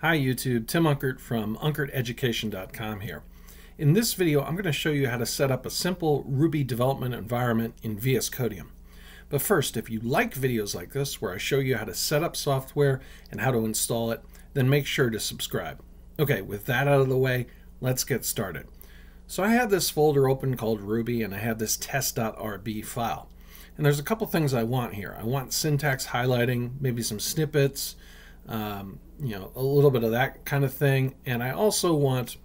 Hi YouTube, Tim Unkert from UnkertEducation.com here. In this video, I'm going to show you how to set up a simple Ruby development environment in VS Codium. But first, if you like videos like this, where I show you how to set up software and how to install it, then make sure to subscribe. Okay, with that out of the way, let's get started. So I have this folder open called Ruby, and I have this test.rb file. And there's a couple things I want here. I want syntax highlighting, maybe some snippets, um, you know, a little bit of that kind of thing. And I also want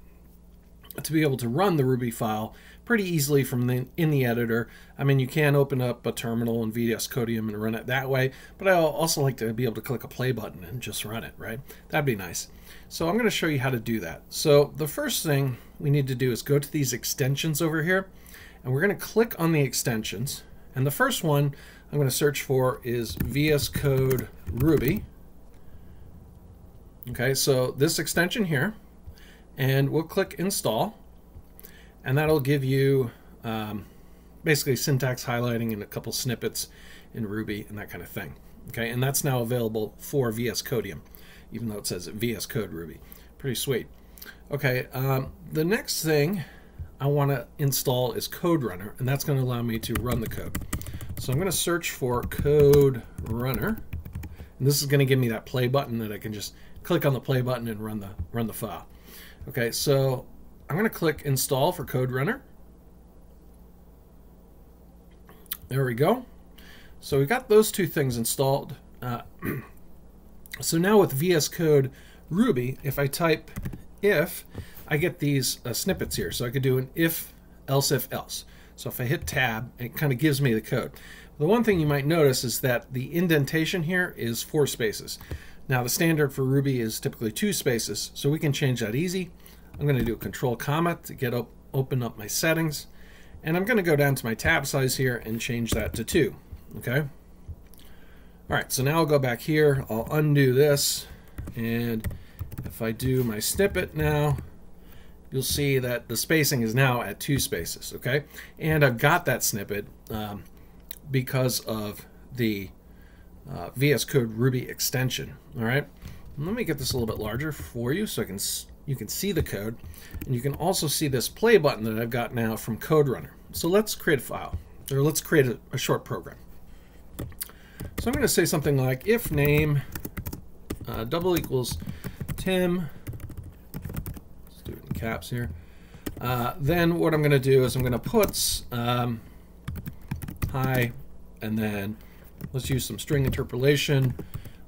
to be able to run the Ruby file pretty easily from the, in the editor. I mean, you can open up a terminal in VS Codium and run it that way, but I also like to be able to click a play button and just run it, right? That'd be nice. So I'm going to show you how to do that. So the first thing we need to do is go to these extensions over here, and we're going to click on the extensions. And the first one I'm going to search for is VS Code Ruby. Okay, so this extension here, and we'll click install, and that'll give you um, basically syntax highlighting and a couple snippets in Ruby and that kind of thing. Okay, and that's now available for VS Codium, even though it says VS Code Ruby. Pretty sweet. Okay, um, the next thing I want to install is Code Runner, and that's going to allow me to run the code. So I'm going to search for Code Runner, and this is going to give me that play button that I can just click on the play button and run the run the file. Okay, so I'm going to click install for Code Runner. There we go. So we got those two things installed. Uh, so now with VS Code Ruby, if I type if, I get these uh, snippets here. So I could do an if, else if, else. So if I hit tab, it kind of gives me the code. The one thing you might notice is that the indentation here is four spaces. Now the standard for Ruby is typically two spaces, so we can change that easy. I'm going to do a control comma to get up, open up my settings. And I'm going to go down to my tab size here and change that to two. Okay. All right, so now I'll go back here. I'll undo this. And if I do my snippet now, you'll see that the spacing is now at two spaces. Okay. And I've got that snippet um, because of the uh, VS Code Ruby extension. All right, let me get this a little bit larger for you so I can you can see the code, and you can also see this play button that I've got now from Code Runner. So let's create a file, or let's create a, a short program. So I'm going to say something like if name uh, double equals Tim. Let's do it in caps here. Uh, then what I'm going to do is I'm going to put um, hi, and then Let's use some string interpolation.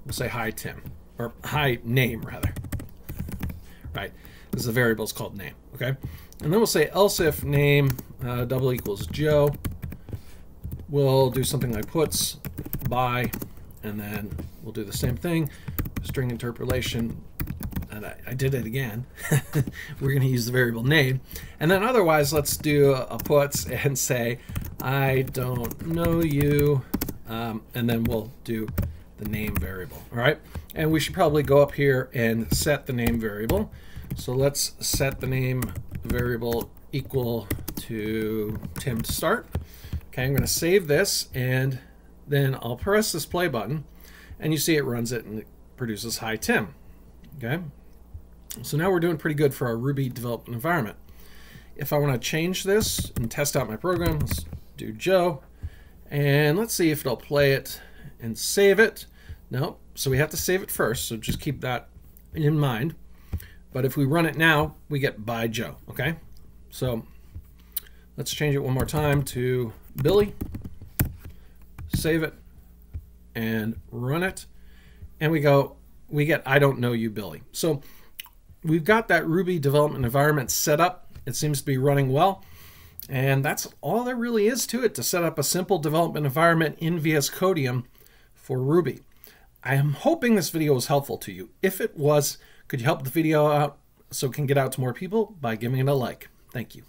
We'll say hi Tim, or hi name rather. Right, this is a variable is called name, okay? And then we'll say else if name uh, double equals Joe. We'll do something like puts bye, and then we'll do the same thing, string interpolation, and I, I did it again. We're going to use the variable name. And then otherwise, let's do a, a puts and say, I don't know you, um, and then we'll do the name variable. All right, and we should probably go up here and set the name variable. So let's set the name variable equal to Tim start. Okay, I'm going to save this and then I'll press this play button and you see it runs it and it produces hi Tim. Okay, so now we're doing pretty good for our Ruby development environment. If I want to change this and test out my program, let's do Joe. And let's see if it'll play it and save it. No, so we have to save it first, so just keep that in mind. But if we run it now, we get bye Joe, okay? So let's change it one more time to Billy. Save it and run it. And we go, we get I don't know you, Billy. So we've got that Ruby development environment set up. It seems to be running well. And that's all there really is to it to set up a simple development environment in VS Codium for Ruby. I am hoping this video was helpful to you. If it was, could you help the video out so it can get out to more people by giving it a like? Thank you.